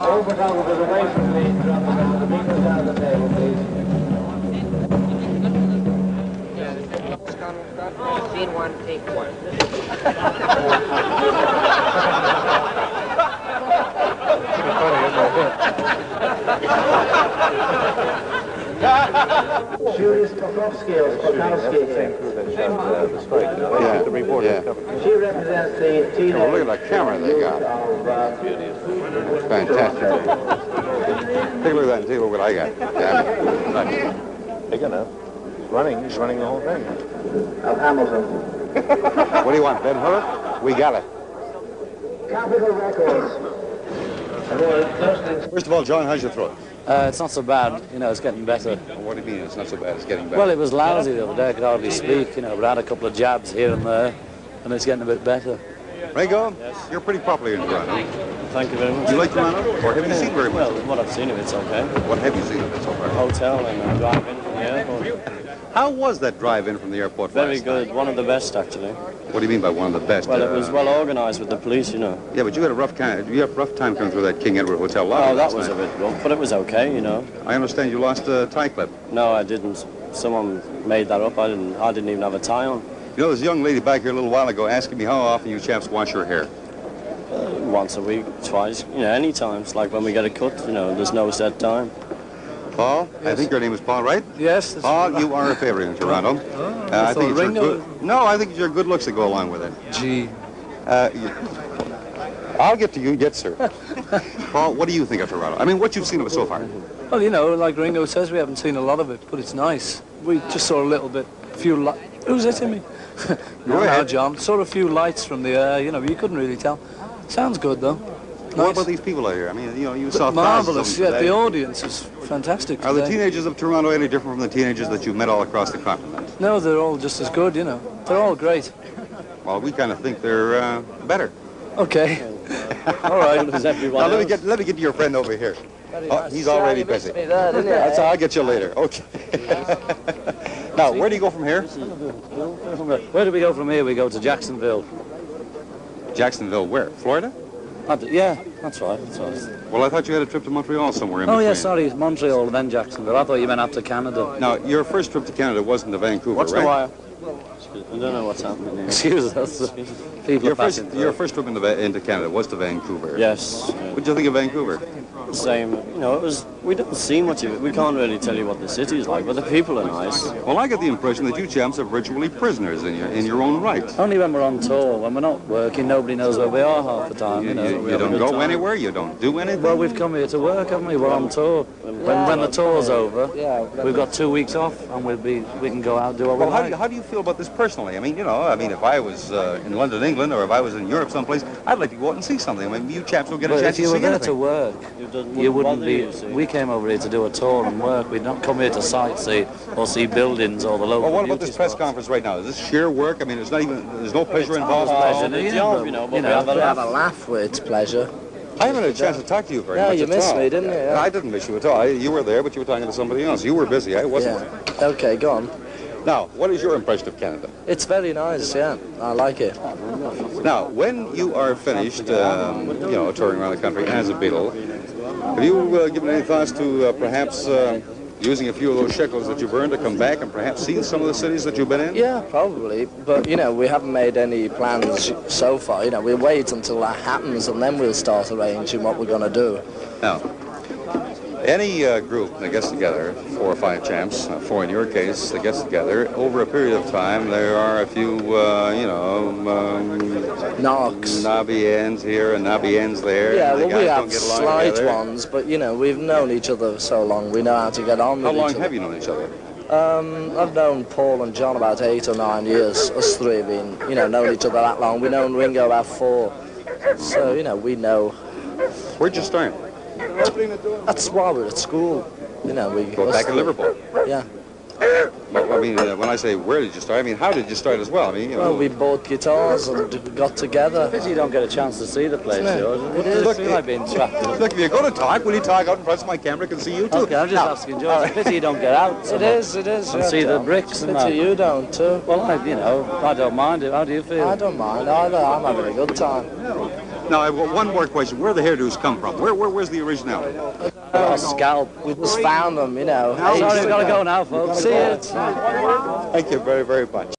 Over away from the drum the fingers out of the table, please. Scene one, take one. Julius Pokrovsky or Spokowski here. Yeah, the report yeah. She represents the teenage... Oh, look at that camera they got. Of, uh, Fantastic. Take a look at that and take a look what I got. Damn Big enough. He's running. He's running the whole thing. of Hamilton. What do you want, Ben Hur? We got it. Capitol Records. First of all, John, how's your throat? Uh, it's not so bad, you know, it's getting better. What do you mean it's not so bad? It's getting better. Well, it was lousy the other day, I could hardly speak, you know, but I had a couple of jabs here and there, and it's getting a bit better. Ringo, you're pretty popular in Toronto. Thank you very much. Do you like Toronto? Or have you seen very much? Well, what I've seen of it's okay. What have you seen of it so far? Hotel and uh, drive-in the airport. How was that drive-in from the airport Very good. night? One of the best, actually. What do you mean by one of the best? Well, it was Uh, well organised with the police, you know. Yeah, but you had a rough time. You had a rough time coming through that King Edward Hotel lobby Oh, that was a bit rough, but it was okay, you know. I understand you lost a tie clip. No, I didn't. Someone made that up. I didn't. I didn't even have a tie on. You know, there's a young lady back here a little while ago asking me how often you chaps wash your hair. Once a week, twice, you know, any times. Like when we get a cut, you know, there's no set time. Paul, I think your name is Paul, right? Yes. Paul, you are a favorite in Toronto. Uh, I think it's your good. No, I think it's your good looks that go along with it. Gee. Uh, I'll get to you, yes, sir. Paul, what do you think of Toronto? I mean, what you've seen of it so far? Well, you know, like Ringo says, we haven't seen a lot of it, but it's nice. We just saw a little bit, a few lights. Who's hitting me? Go no, ahead. John. Saw a few lights from the air, you know, you couldn't really tell. Sounds good, though. What about these people out here? I mean, you know, you saw thousands Marvellous, yeah. The audience is fantastic Are the teenagers of Toronto any different from the teenagers that you've met all across the continent? No, they're all just as good, you know. They're all great. Well, we kind of think they're uh, better. Okay. all right. Does everyone Now let me get let me get to your friend over here. Oh, he's already busy. There, didn't you? That's I'll get you later. Okay. now, where do you go from here? Where do we go from here? We go to Jacksonville. Jacksonville, where? Florida? Uh, Yeah, that's right. That's right. Well, I thought you had a trip to Montreal somewhere in Oh, between. yeah, sorry, Montreal, then Jacksonville. I thought you went up to Canada. Now, your first trip to Canada wasn't to Vancouver, What's right? the wire? I don't know what's happening here. Excuse us. People Your first, your first trip into, into Canada was to Vancouver. Yes. What did you think of Vancouver? Same. You know, it was. We didn't see much of it. We can't really tell you what the city is like, but the people are nice. Well, I get the impression that you champs are virtually prisoners in your in your own right. Only when we're on tour. When we're not working, nobody knows where we are half the time. You, You, know. you- you don't go time. anywhere. You don't do anything. Well, we've come here to work, haven't we? We're on tour. When, when the tour's over, we've got two weeks off, and we'll be we can go out and do what Well, we how do, like. you, how do you feel about this personally? I mean, you know, I mean, if I was uh, in London, England, or if I was in Europe someplace, I'd like to go out and see something. I mean, you chaps don't get a But chance if you to were see there anything. to work, It doesn't- you wouldn't be. you. We came over here to do a tour and work. We'd not come here to sightsee or see buildings or the local. well, what about beauty this press spots. conference right now? Is this sheer work? I mean, there's not even there's no pleasure It's involved. pleasure, the yeah, job, but, you know, but you know, have a laugh. have a laugh with it's pleasure. I haven't had a chance to talk to you very Yeah, much you at missed all. me, didn't you? Yeah. I didn't miss you at all. I, you were there, but you were talking to somebody else. You were busy. I wasn't. Yeah. Okay, go on. Now, what is your impression of Canada? It's very nice, yeah. I like it. Now, when you are finished, um, you know, touring around the country as a Beatle, have you uh, given any thoughts to uh, perhaps uh, using a few of those shekels that you've earned to come back and perhaps see some of the cities that you've been in? Yeah, probably. But, you know, we haven't made any plans so far. You know, we'll wait until that happens and then we'll start arranging what we're going to do. Now, any uh, group that gets together, four or five champs, uh, four in your case, that gets together, over a period of time, there are a few, uh, you know, um, Knocks. knobby ends here and knobby ends there. Yeah, the well, we have don't get along slight together. ones, but, you know, we've known each other so long. We know how to get on How long each other. have you known each other? Um, I've known Paul and John about eight or nine years. Us three have been, you know, known each other that long. We've known Ringo about four. So, you know, we know. Where'd you start? That's why we're at school. You know, we Go back in Liverpool. Yeah. Well, I mean, uh, when I say where did you start, I mean how did you start as well? I mean, you know, Well, we bought guitars and got together. Pity you don't get a chance to see the place, Isn't it? George. It It is. does feel like being trapped. look, if you're going to talk, will you talk out in front of my camera can see you too? Okay, I'm just asking, George. It's a pity you don't get out. so It much. is, it is. And see the bricks and Pity that. you don't too. Well, I, you know, I don't mind it. How do you feel? I don't mind either. I'm having a good time. Now, I've got one more question. Where do the hairdos come from? Where, where where's the originality? Our scalp. We just found them, you know. Sorry, we've got to go now, folks. See you. Thank you very, very much.